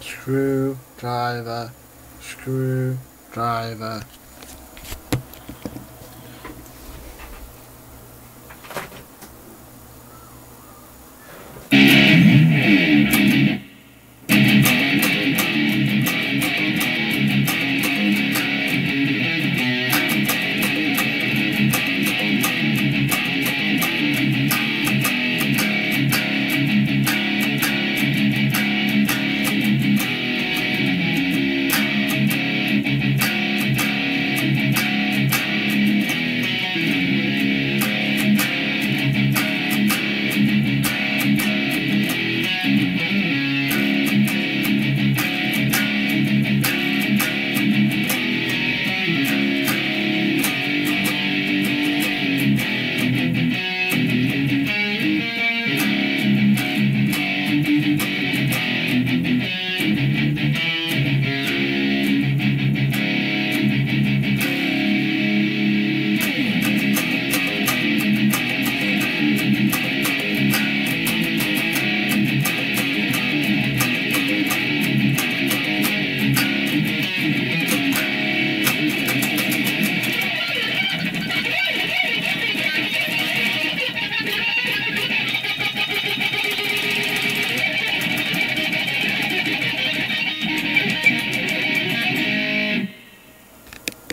screwdriver, screwdriver.